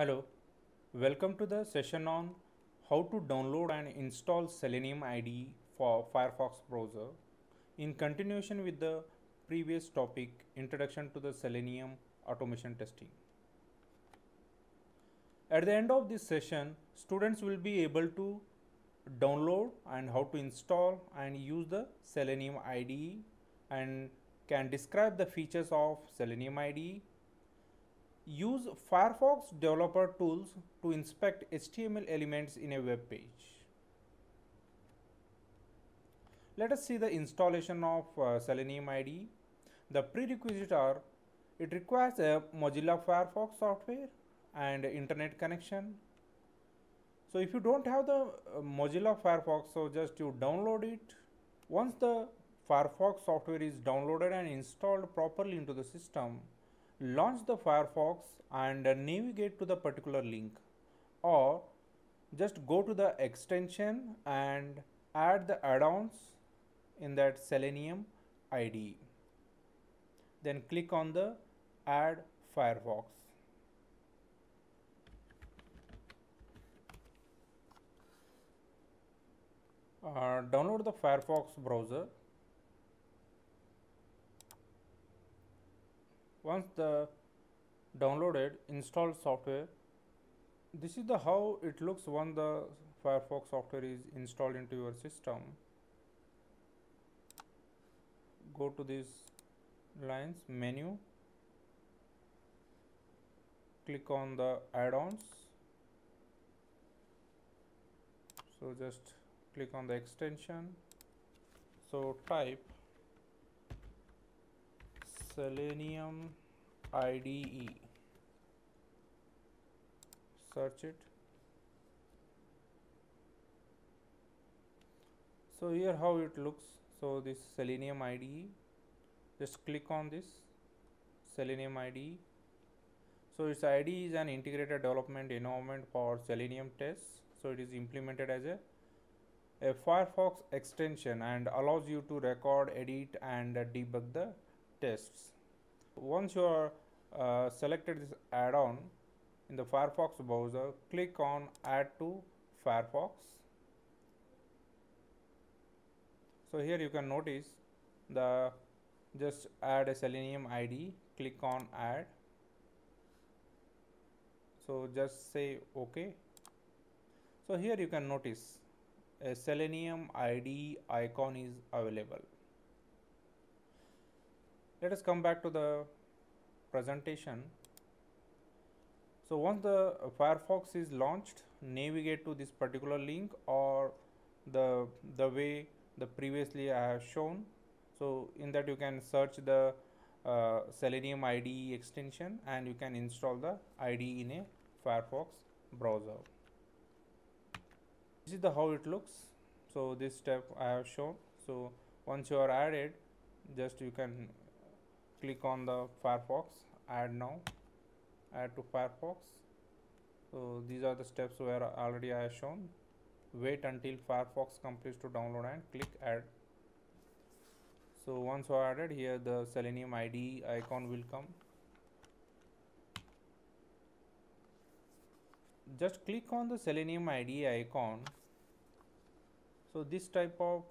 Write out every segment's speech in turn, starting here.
Hello, welcome to the session on how to download and install Selenium IDE for Firefox browser. In continuation with the previous topic, Introduction to the Selenium Automation Testing. At the end of this session, students will be able to download and how to install and use the Selenium IDE and can describe the features of Selenium IDE Use Firefox developer tools to inspect HTML elements in a web page. Let us see the installation of uh, Selenium IDE. The prerequisites are it requires a Mozilla Firefox software and internet connection. So if you don't have the uh, Mozilla Firefox, so just you download it. Once the Firefox software is downloaded and installed properly into the system, launch the Firefox and navigate to the particular link or just go to the extension and add the add-ons in that Selenium IDE. Then click on the add Firefox. Uh, download the Firefox browser once the downloaded installed software this is the how it looks when the Firefox software is installed into your system. Go to these lines menu. Click on the add-ons. So just click on the extension. So type selenium IDE search it. So here how it looks. So this selenium IDE just click on this. Selenium IDE so its IDE is an integrated development environment for selenium tests. So it is implemented as a a Firefox extension and allows you to record, edit and debug the tests. Once you are uh, selected this add-on in the Firefox browser, click on add to Firefox. So here you can notice the just add a Selenium ID, click on add. So just say OK. So here you can notice a Selenium ID icon is available. Let us come back to the presentation. So once the Firefox is launched, navigate to this particular link or the, the way the previously I have shown. So in that you can search the uh, Selenium IDE extension and you can install the IDE in a Firefox browser. This is the how it looks. So this step I have shown. So once you are added, just you can click on the Firefox add now add to Firefox. So these are the steps where already I have shown. Wait until Firefox completes to download and click add. So once are added here the Selenium ID icon will come. Just click on the Selenium ID icon. So this type of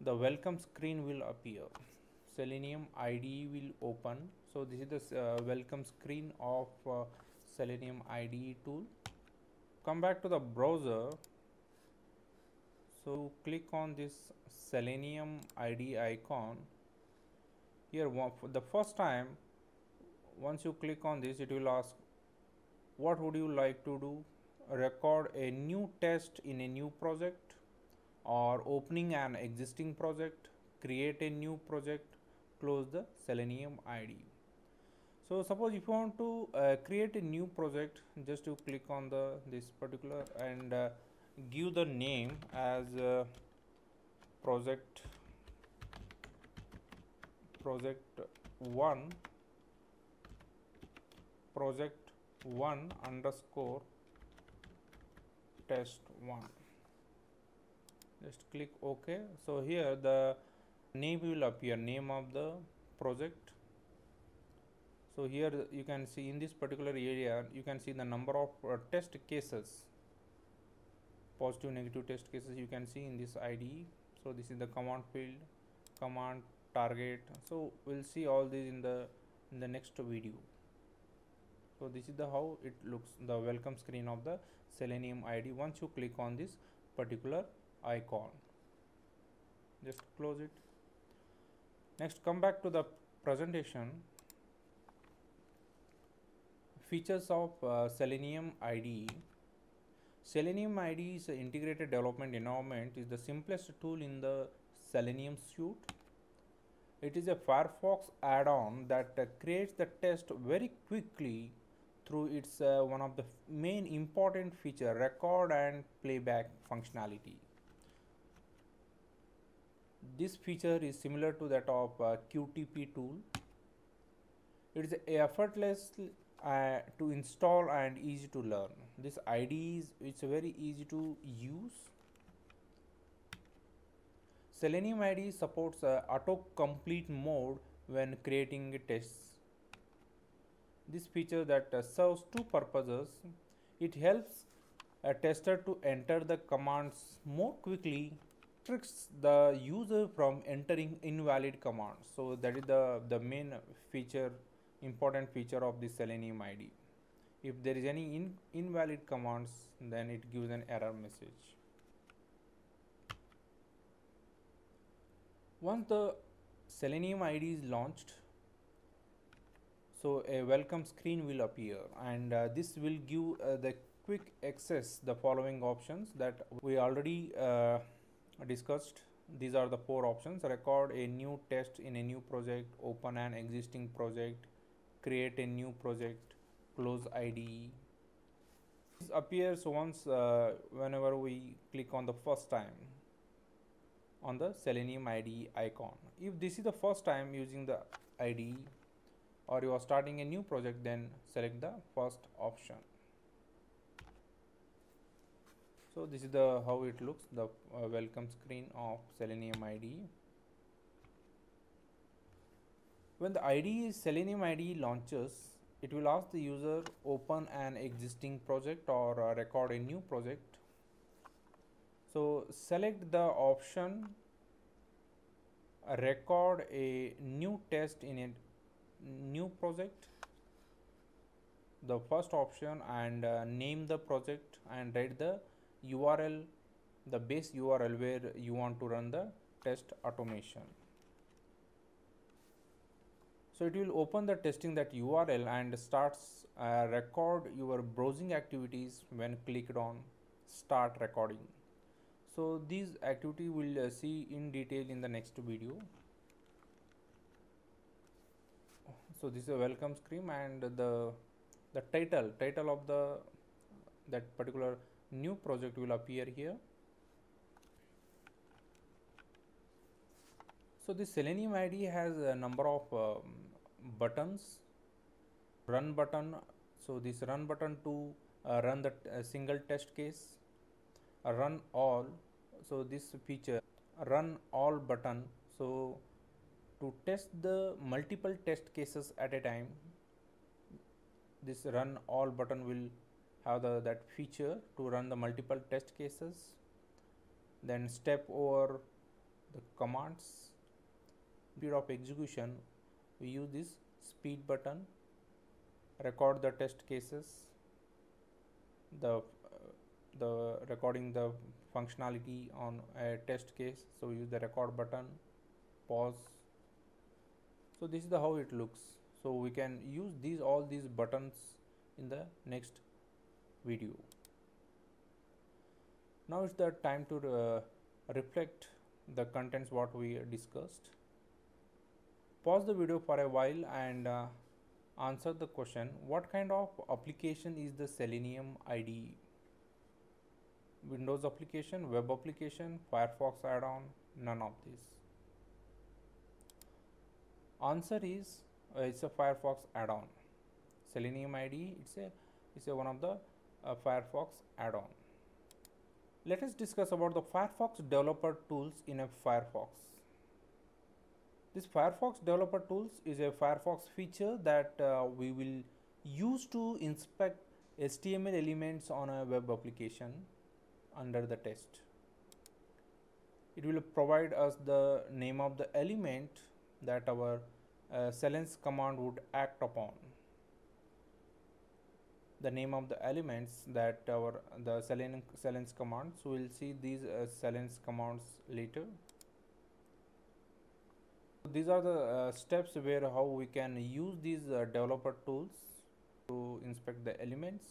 the welcome screen will appear Selenium IDE will open. So this is the uh, welcome screen of uh, Selenium IDE tool. Come back to the browser. So click on this Selenium IDE icon. Here for the first time, once you click on this, it will ask, what would you like to do? Record a new test in a new project or opening an existing project, create a new project, close the selenium IDE. So suppose if you want to uh, create a new project just to click on the this particular and uh, give the name as uh, project project 1 project 1 underscore test 1 just click ok so here the name will appear name of the project. So here you can see in this particular area you can see the number of uh, test cases. Positive negative test cases you can see in this IDE so this is the command field command target. So we'll see all these in the in the next video. So this is the how it looks the welcome screen of the selenium id once you click on this particular icon just close it next come back to the presentation. Features of uh, selenium ide selenium ide is integrated development environment. Is the simplest tool in the selenium suite. It is a firefox add-on that uh, creates the test very quickly through its uh, one of the main important feature record and playback functionality this feature is similar to that of uh, qtp tool. It is effortless uh, to install and easy to learn. This ide is it's very easy to use. Selenium ide supports uh, auto complete mode when creating tests. This feature that uh, serves two purposes. It helps a tester to enter the commands more quickly tricks the user from entering invalid commands. So that is the the main feature important feature of the selenium id if there is any in, invalid commands then it gives an error message. Once the selenium id is launched so a welcome screen will appear. And uh, this will give uh, the quick access the following options that we already uh, discussed. These are the four options. Record a new test in a new project open an existing project create a new project close IDE this appears once uh, whenever we click on the first time on the selenium IDE icon. If this is the first time using the IDE or you are starting a new project then select the first option so this is the how it looks the uh, welcome screen of selenium IDE when the IDE selenium IDE launches it will ask the user open an existing project or uh, record a new project. So select the option record a new test in a new project. The first option and uh, name the project and write the URL the base URL where you want to run the test automation. So it will open the testing that URL and starts uh, record your browsing activities when clicked on start recording. So these activity will uh, see in detail in the next video. So this is a welcome screen and the the title title of the that particular new project will appear here. So this selenium id has a number of um, buttons. Run button so this run button to uh, run the uh, single test case. Uh, run all so this feature run all button so to test the multiple test cases at a time this run all button will have the that feature to run the multiple test cases then step over the commands speed of execution. We use this speed button record the test cases the uh, the recording the functionality on a test case. So use the record button pause. So this is the how it looks. So we can use these all these buttons in the next video. Now it's the time to uh, reflect the contents what we discussed. Pause the video for a while and uh, answer the question what kind of application is the selenium IDE windows application web application firefox add-on none of these answer is uh, it's a firefox add-on. Selenium ide it's a it's a one of the uh, firefox add-on let us discuss about the firefox developer tools in a firefox This Firefox Developer Tools is a Firefox feature that uh, we will use to inspect HTML elements on a web application under the test. It will provide us the name of the element that our uh, command would act upon. The name of the elements that our the Selenium, commands. So we'll see these uh, commands later. These are the uh, steps where how we can use these uh, developer tools to inspect the elements.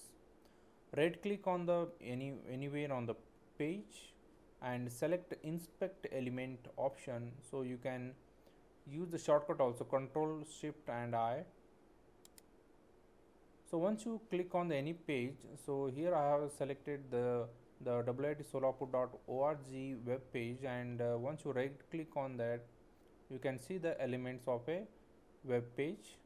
Right click on the any anywhere on the page and select inspect element option so you can use the shortcut also control shift and I so once you click on any page so here I have selected the the witsolapur.org web page and uh, once you right click on that you can see the elements of a web page.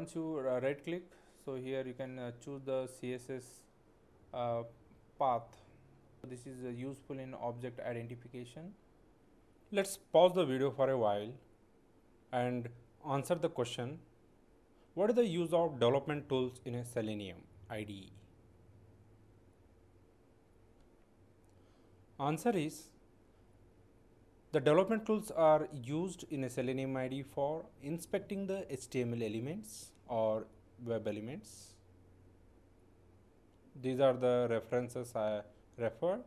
Once you uh, right click so here you can uh, choose the css uh, path. This is uh, useful in object identification. Let's pause the video for a while and answer the question what is the use of development tools in a selenium IDE answer is the development tools are used in a Selenium IDE for inspecting the HTML elements or web elements. These are the references I referred.